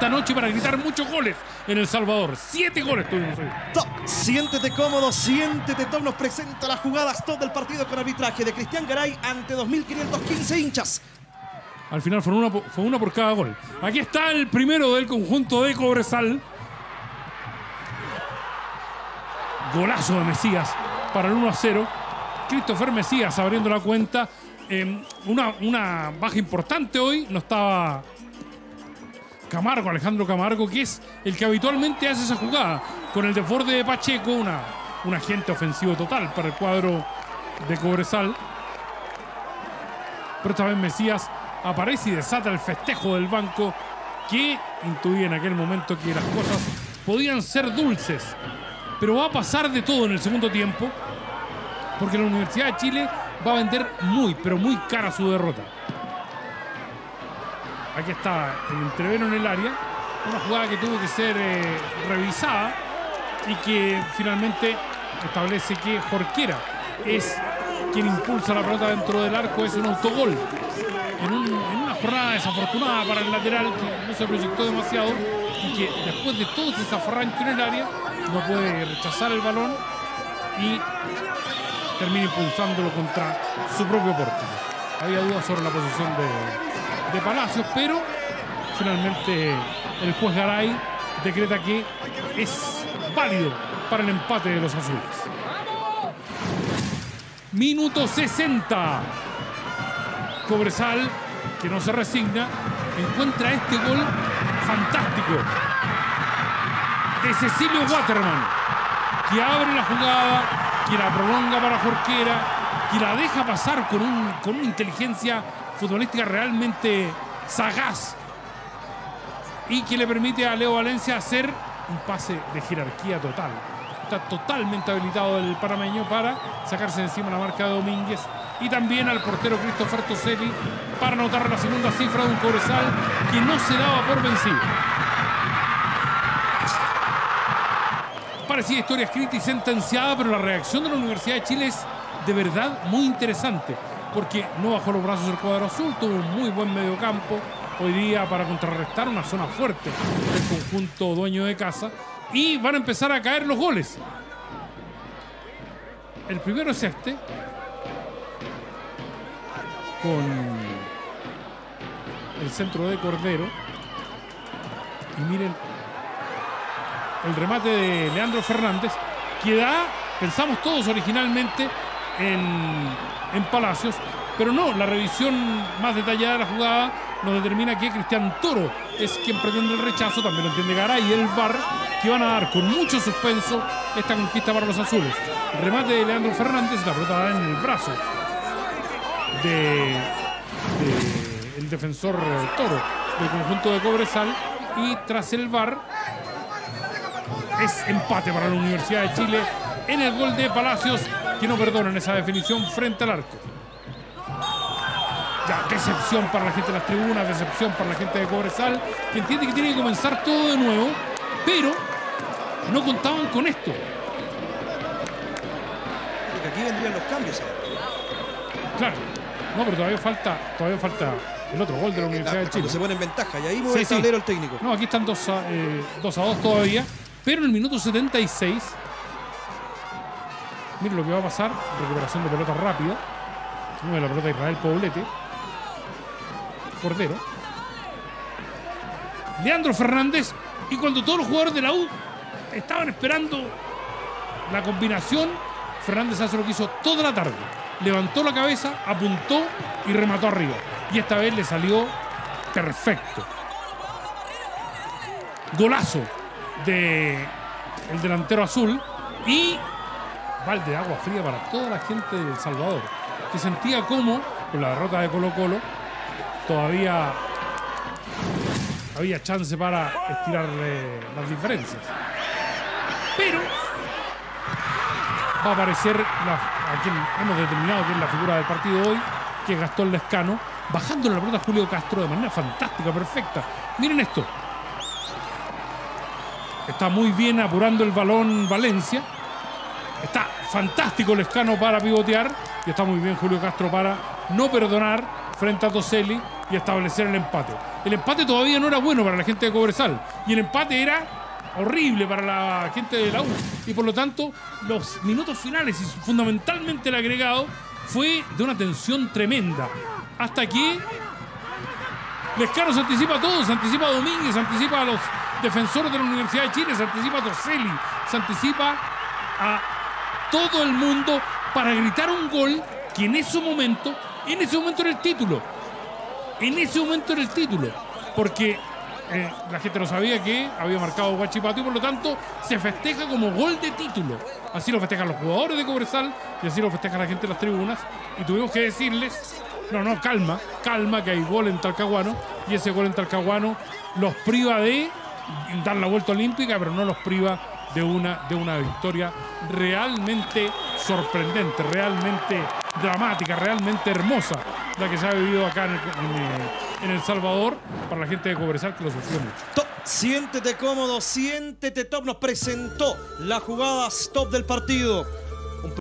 esta noche para gritar muchos goles en El Salvador. Siete goles tuvimos hoy. Top, siéntete cómodo, siéntete top. Nos presenta las jugadas top del partido con arbitraje de Cristian Garay ante 2.515 hinchas. Al final fue una, fue una por cada gol. Aquí está el primero del conjunto de Cobresal. Golazo de Mesías para el 1 a 0. Christopher Mesías abriendo la cuenta. Eh, una, una baja importante hoy. No estaba Camargo, Alejandro Camargo, que es el que habitualmente hace esa jugada. Con el desborde de Pacheco, una, un agente ofensivo total para el cuadro de Cobresal. Pero esta vez Mesías aparece y desata el festejo del banco que intuía en aquel momento que las cosas podían ser dulces. Pero va a pasar de todo en el segundo tiempo porque la Universidad de Chile va a vender muy, pero muy cara su derrota. Aquí está el entrevero en el área. Una jugada que tuvo que ser eh, revisada y que finalmente establece que Jorquera es quien impulsa la pelota dentro del arco. Es un autogol. En, un- en una jornada desafortunada para el lateral que no se proyectó demasiado y que después de todo ese zafarrancho en el área no puede rechazar el balón y termina impulsándolo contra su propio pórtico. Había dudas sobre la posición de, de Palacios, pero finalmente el juez Garay decreta que es válido para el empate de los azules. Minuto 60. Cobresal, que no se resigna, encuentra este gol fantástico de Cecilio Waterman, que abre la jugada, que la prolonga para Jorquera, que la deja pasar con, un- con una inteligencia futbolística realmente sagaz y que le permite a Leo Valencia hacer un pase de jerarquía total. Está totalmente habilitado el panameño para sacarse encima la marca de Domínguez y también al portero Christopher Toselli para anotar la segunda cifra de un Cobresal que no se daba por vencido. Parecía historia escrita y sentenciada, pero la reacción de la Universidad de Chile es de verdad muy interesante, porque no bajó los brazos el cuadro azul, tuvo un muy buen mediocampo hoy día para contrarrestar una zona fuerte del conjunto dueño de casa, y van a empezar a caer los goles. El primero es este, con el centro de Cordero, y miren el remate de Leandro Fernández, que da, pensamos todos originalmente, en, en Palacios, pero no, la revisión más detallada de la jugada nos determina que Cristian Toro es quien pretende el rechazo, también lo entiende Garay y el VAR, que van a dar con mucho suspenso esta conquista para los azules. Remate de Leandro Fernández, la pelota en el brazo de, el defensor Toro del conjunto de Cobresal y tras el VAR es empate para la Universidad de Chile en el gol de Palacios, que no perdonan esa definición frente al arco. Ya, decepción para la gente de las tribunas, decepción para la gente de Cobresal, que entiende que tiene que comenzar todo de nuevo, pero no contaban con esto. Porque aquí vendrían los cambios. Claro. No, pero todavía falta, todavía falta el otro gol de la Universidad de Chile. Se pone en ventaja y ahí mueve Sí, el sí. tablero el técnico. No, aquí están 2 a 2 a 2 todavía. Pero en el minuto 76, miren lo que va a pasar. Recuperación de pelota rápida. Mueve la pelota Israel Poblete. Cordero. Leandro Fernández. Y cuando todos los jugadores de la U estaban esperando la combinación, Fernández hace lo que hizo toda la tarde. Levantó la cabeza, apuntó y remató arriba. Y esta vez le salió perfecto golazo de el delantero azul y balde de agua fría para toda la gente de El Salvador que sentía como con la derrota de Colo Colo todavía había chance para estirarle las diferencias. Pero va a aparecer a quien hemos determinado que es la figura del partido hoy que es Gastón Lescano bajando la pelota a Julio Castro de manera fantástica, perfecta. Miren esto. Está muy bien apurando el balón Valencia. Está fantástico Lescano para pivotear. Y está muy bien Julio Castro para no perdonar frente a Toselli y establecer el empate. El empate todavía no era bueno para la gente de Cobresal y el empate era horrible para la gente de la U. Y por lo tanto, los minutos finales y fundamentalmente el agregado fue de una tensión tremenda. Hasta que Lescano se anticipa a todos, se anticipa a Domínguez, se anticipa a los defensores de la Universidad de Chile, se anticipa a Toselli, se anticipa a todo el mundo para gritar un gol que en ese momento, en ese momento era el título. En ese momento era el título. Porque eh, la gente no sabía que había marcado Guachipato y por lo tanto se festeja como gol de título. Así lo festejan los jugadores de Cobresal y así lo festeja la gente en las tribunas. Y tuvimos que decirles, no, no, calma, calma, que hay gol en Talcahuano y ese gol en Talcahuano los priva de dar la vuelta olímpica, pero no los priva de una, de una victoria realmente sorprendente, realmente dramática, realmente hermosa, la que se ha vivido acá en el, en, en El Salvador para la gente de Cobresal que lo sufrió mucho. Top, siéntete cómodo, siéntete top. Nos presentó la jugada stop del partido.